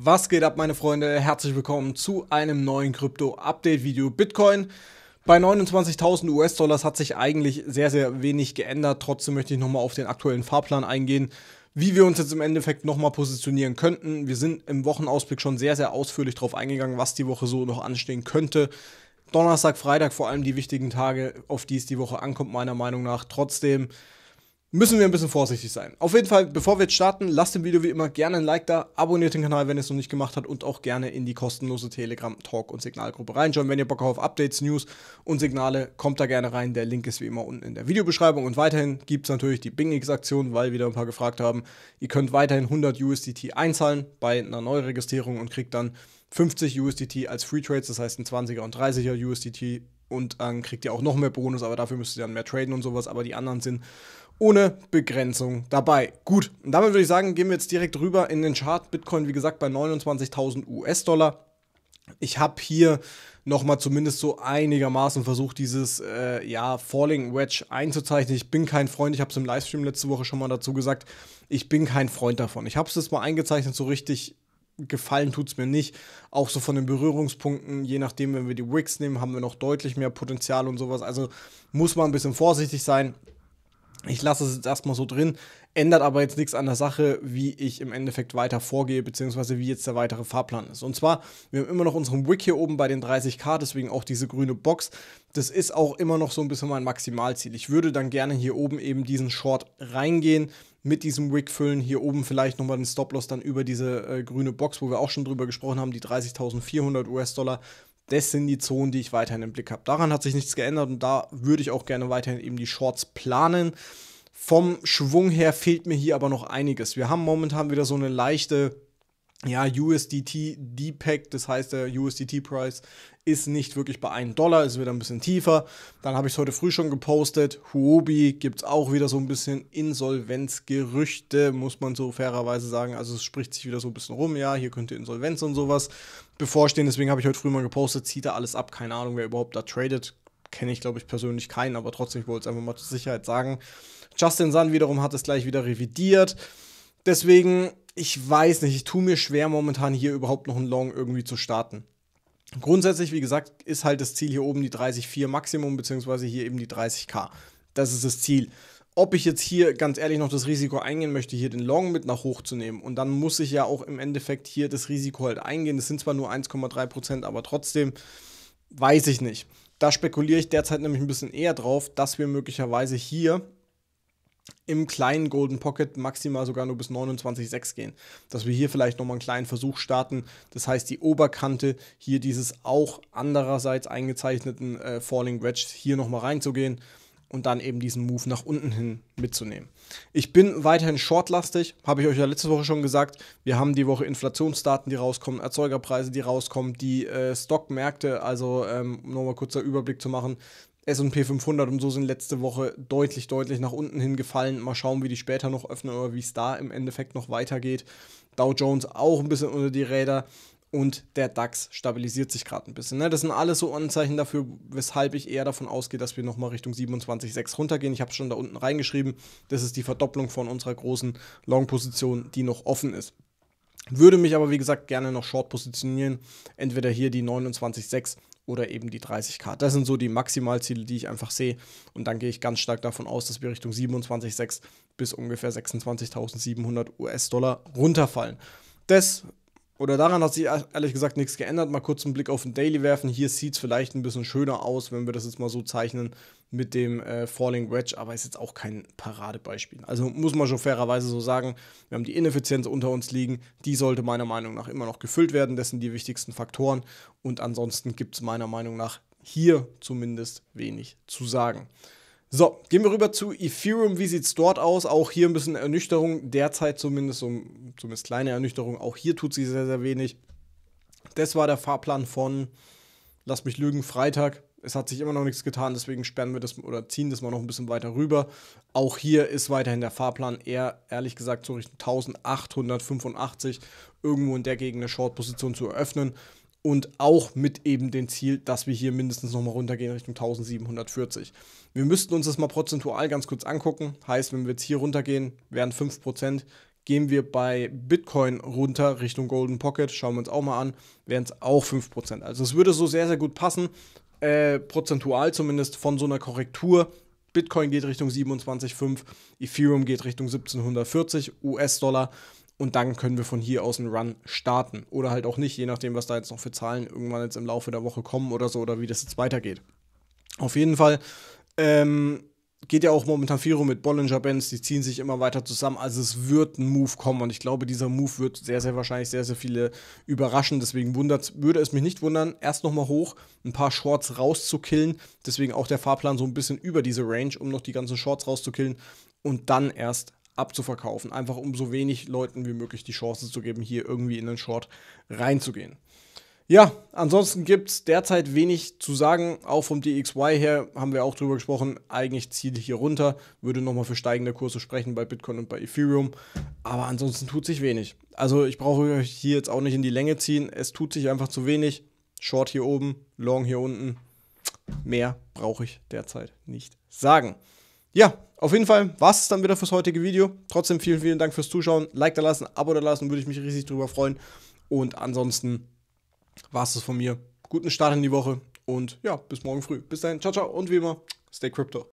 Was geht ab, meine Freunde? Herzlich willkommen zu einem neuen Krypto-Update-Video. Bitcoin bei 29.000 US-Dollars hat sich eigentlich sehr, sehr wenig geändert. Trotzdem möchte ich nochmal auf den aktuellen Fahrplan eingehen, wie wir uns jetzt im Endeffekt nochmal positionieren könnten. Wir sind im Wochenausblick schon sehr, sehr ausführlich darauf eingegangen, was die Woche so noch anstehen könnte. Donnerstag, Freitag vor allem die wichtigen Tage, auf die es die Woche ankommt, meiner Meinung nach. Trotzdem müssen wir ein bisschen vorsichtig sein. Auf jeden Fall, bevor wir jetzt starten, lasst dem Video wie immer gerne ein Like da, abonniert den Kanal, wenn ihr es noch nicht gemacht habt und auch gerne in die kostenlose Telegram, Talk und Signalgruppe reinschauen. Wenn ihr Bock auf Updates, News und Signale, kommt da gerne rein. Der Link ist wie immer unten in der Videobeschreibung und weiterhin gibt es natürlich die BingX-Aktion, weil wieder ein paar gefragt haben. Ihr könnt weiterhin 100 USDT einzahlen bei einer Neuregistrierung und kriegt dann 50 USDT als Free Trades, das heißt ein 20er und 30er USDT und dann kriegt ihr auch noch mehr Bonus, aber dafür müsst ihr dann mehr traden und sowas, aber die anderen sind ohne Begrenzung dabei. Gut, und damit würde ich sagen, gehen wir jetzt direkt rüber in den Chart. Bitcoin, wie gesagt, bei 29.000 US-Dollar. Ich habe hier nochmal zumindest so einigermaßen versucht, dieses äh, ja, Falling Wedge einzuzeichnen. Ich bin kein Freund, ich habe es im Livestream letzte Woche schon mal dazu gesagt, ich bin kein Freund davon. Ich habe es jetzt mal eingezeichnet, so richtig gefallen tut es mir nicht. Auch so von den Berührungspunkten, je nachdem, wenn wir die Wicks nehmen, haben wir noch deutlich mehr Potenzial und sowas. Also muss man ein bisschen vorsichtig sein. Ich lasse es jetzt erstmal so drin, ändert aber jetzt nichts an der Sache, wie ich im Endeffekt weiter vorgehe, beziehungsweise wie jetzt der weitere Fahrplan ist. Und zwar, wir haben immer noch unseren Wick hier oben bei den 30k, deswegen auch diese grüne Box. Das ist auch immer noch so ein bisschen mein Maximalziel. Ich würde dann gerne hier oben eben diesen Short reingehen, mit diesem Wick füllen, hier oben vielleicht nochmal den Stop-Loss dann über diese äh, grüne Box, wo wir auch schon drüber gesprochen haben, die 30.400 US-Dollar das sind die Zonen, die ich weiterhin im Blick habe. Daran hat sich nichts geändert und da würde ich auch gerne weiterhin eben die Shorts planen. Vom Schwung her fehlt mir hier aber noch einiges. Wir haben momentan wieder so eine leichte ja, USDT DPEG, das heißt der USDT-Preis ist nicht wirklich bei 1 Dollar, ist wieder ein bisschen tiefer. Dann habe ich es heute früh schon gepostet. Huobi gibt es auch wieder so ein bisschen Insolvenzgerüchte, muss man so fairerweise sagen. Also es spricht sich wieder so ein bisschen rum, ja, hier könnte Insolvenz und sowas bevorstehen. Deswegen habe ich heute früh mal gepostet, zieht da alles ab. Keine Ahnung, wer überhaupt da tradet. Kenne ich, glaube ich, persönlich keinen, aber trotzdem, ich wollte es einfach mal zur Sicherheit sagen. Justin Sun wiederum hat es gleich wieder revidiert. Deswegen ich weiß nicht, ich tue mir schwer momentan hier überhaupt noch einen Long irgendwie zu starten. Grundsätzlich, wie gesagt, ist halt das Ziel hier oben die 30,4 Maximum, beziehungsweise hier eben die 30k. Das ist das Ziel. Ob ich jetzt hier ganz ehrlich noch das Risiko eingehen möchte, hier den Long mit nach hoch zu nehmen und dann muss ich ja auch im Endeffekt hier das Risiko halt eingehen. Das sind zwar nur 1,3%, aber trotzdem weiß ich nicht. Da spekuliere ich derzeit nämlich ein bisschen eher drauf, dass wir möglicherweise hier im kleinen Golden Pocket maximal sogar nur bis 29,6 gehen. Dass wir hier vielleicht nochmal einen kleinen Versuch starten. Das heißt, die Oberkante hier dieses auch andererseits eingezeichneten äh, Falling Wedge hier nochmal reinzugehen und dann eben diesen Move nach unten hin mitzunehmen. Ich bin weiterhin shortlastig, habe ich euch ja letzte Woche schon gesagt. Wir haben die Woche Inflationsdaten, die rauskommen, Erzeugerpreise, die rauskommen, die äh, Stockmärkte, also ähm, nochmal kurzer Überblick zu machen. S&P 500 und so sind letzte Woche deutlich, deutlich nach unten hingefallen. Mal schauen, wie die später noch öffnen oder wie es da im Endeffekt noch weitergeht. Dow Jones auch ein bisschen unter die Räder und der DAX stabilisiert sich gerade ein bisschen. Ne? Das sind alles so Anzeichen dafür, weshalb ich eher davon ausgehe, dass wir nochmal Richtung 27,6 runtergehen. Ich habe schon da unten reingeschrieben, das ist die Verdopplung von unserer großen Long-Position, die noch offen ist. Würde mich aber, wie gesagt, gerne noch short positionieren. Entweder hier die 29,6 oder eben die 30k. Das sind so die Maximalziele, die ich einfach sehe. Und dann gehe ich ganz stark davon aus, dass wir Richtung 27,6 bis ungefähr 26.700 US-Dollar runterfallen. Das oder daran hat sich ehrlich gesagt nichts geändert. Mal kurz einen Blick auf den Daily werfen. Hier sieht es vielleicht ein bisschen schöner aus, wenn wir das jetzt mal so zeichnen mit dem äh, Falling Wedge, aber ist jetzt auch kein Paradebeispiel. Also muss man schon fairerweise so sagen, wir haben die Ineffizienz unter uns liegen. Die sollte meiner Meinung nach immer noch gefüllt werden. Das sind die wichtigsten Faktoren. Und ansonsten gibt es meiner Meinung nach hier zumindest wenig zu sagen. So, gehen wir rüber zu Ethereum. Wie sieht es dort aus? Auch hier ein bisschen Ernüchterung, derzeit zumindest, so, zumindest kleine Ernüchterung. Auch hier tut sie sehr, sehr wenig. Das war der Fahrplan von, lass mich lügen, Freitag. Es hat sich immer noch nichts getan, deswegen sperren wir das oder ziehen das mal noch ein bisschen weiter rüber. Auch hier ist weiterhin der Fahrplan eher, ehrlich gesagt, so Richtung 1885 irgendwo in der Gegend eine Short-Position zu eröffnen und auch mit eben dem Ziel, dass wir hier mindestens nochmal runtergehen Richtung 1740. Wir müssten uns das mal prozentual ganz kurz angucken. Heißt, wenn wir jetzt hier runtergehen, wären 5%, Gehen wir bei Bitcoin runter Richtung Golden Pocket, schauen wir uns auch mal an, wären es auch 5%. Also es würde so sehr, sehr gut passen, äh, prozentual zumindest von so einer Korrektur. Bitcoin geht Richtung 27,5, Ethereum geht Richtung 1740 US-Dollar und dann können wir von hier aus einen Run starten. Oder halt auch nicht, je nachdem, was da jetzt noch für Zahlen irgendwann jetzt im Laufe der Woche kommen oder so oder wie das jetzt weitergeht. Auf jeden Fall ähm, geht ja auch momentan rum mit Bollinger Bands, die ziehen sich immer weiter zusammen. Also es wird ein Move kommen und ich glaube, dieser Move wird sehr, sehr wahrscheinlich sehr, sehr viele überraschen. Deswegen würde es mich nicht wundern, erst nochmal hoch, ein paar Shorts rauszukillen. Deswegen auch der Fahrplan so ein bisschen über diese Range, um noch die ganzen Shorts rauszukillen und dann erst abzuverkaufen. Einfach um so wenig Leuten wie möglich die Chance zu geben, hier irgendwie in den Short reinzugehen. Ja, ansonsten gibt es derzeit wenig zu sagen. Auch vom DXY her haben wir auch drüber gesprochen. Eigentlich Ziele hier runter. Würde nochmal für steigende Kurse sprechen bei Bitcoin und bei Ethereum. Aber ansonsten tut sich wenig. Also ich brauche euch hier jetzt auch nicht in die Länge ziehen. Es tut sich einfach zu wenig. Short hier oben, Long hier unten. Mehr brauche ich derzeit nicht sagen. Ja, auf jeden Fall war es dann wieder fürs heutige Video. Trotzdem vielen, vielen Dank fürs Zuschauen. Like da lassen, Abo da lassen, würde ich mich riesig drüber freuen. Und ansonsten war es das von mir. Guten Start in die Woche und ja, bis morgen früh. Bis dahin, ciao, ciao und wie immer, stay crypto.